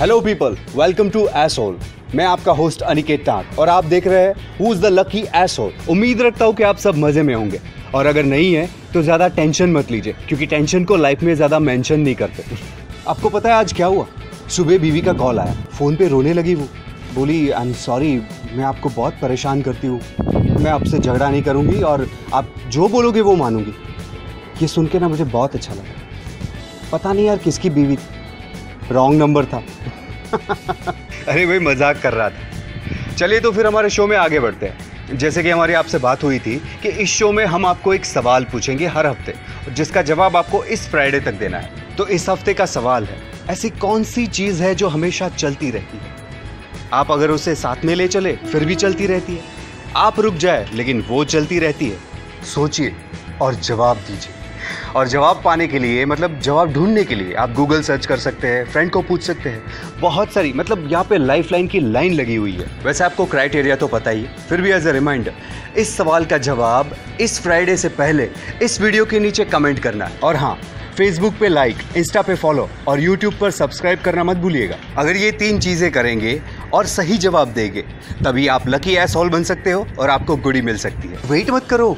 Hello people welcome to Asol मैं आपका host Aniket टाक और आप देख रहे हैं who is the lucky Asol उम्मीद रखता हूँ कि आप सब मज़े में होंगे। और अगर नहीं है तो ज़्यादा टेंशन मत लीजिए, क्योंकि टेंशन को लाइफ में ज़्यादा मेंशन नहीं करते। आपको पता है आज क्या हुआ? सुबह बीवी का कॉल आया। फ़ोन पे रोने लगी वो। बोली आई एम सॉरी मैं आपको बहुत परेशान करती हूँ। मैं आपसे झगड़ा नहीं करूँगी और आप जो बोलोगे वो मानूँगी। ये सुन के ना मुझे बहुत अच्छा लगा। पता नहीं यार किसकी बीवी थी। रॉन्ग नंबर था। अरे भाई, मज़ाक कर रहा था। चलिए तो फिर हमारे शो में आगे बढ़ते हैं। जैसे कि हमारी आपसे बात हुई थी कि इस शो में हम आपको एक सवाल पूछेंगे हर हफ़्ते, जिसका जवाब आपको इस फ्राइडे तक देना है। तो इस हफ़्ते का सवाल है, ऐसी कौन सी चीज़ है जो हमेशा चलती रहती है? आप अगर उसे साथ में ले चले, फिर भी चलती रहती है। आप रुक जाए, लेकिन वो चलती रहती है। सोचिए और जवाब दीजिए। और जवाब पाने के लिए मतलब जवाब ढूँढने के लिए आप गूगल सर्च कर सकते हैं फ्रेंड को पूछ सकते हैं। बहुत सारी मतलब यहाँ पे लाइफ लाइन की लाइन लगी हुई है। वैसे आपको क्राइटेरिया तो पता ही फिर भी एज ए रिमाइंडर इस सवाल का जवाब इस फ्राइडे से पहले, इस वीडियो के नीचे कमेंट करना और हाँ फेसबुक पे लाइक इंस्टा पे फॉलो और यूट्यूब पर सब्सक्राइब करना मत भूलिएगा। अगर ये तीन चीज़ें करेंगे और सही जवाब देंगे, तभी आप लकी एस हॉल बन सकते हो और आपको गुड़ी मिल सकती है। वेट मत करो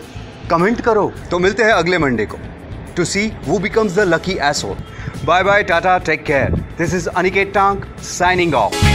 कमेंट करो। तो मिलते हैं अगले मंडे को। To see who becomes the lucky asshole. Bye bye, Tata, take care. This is Aniket Tank signing off.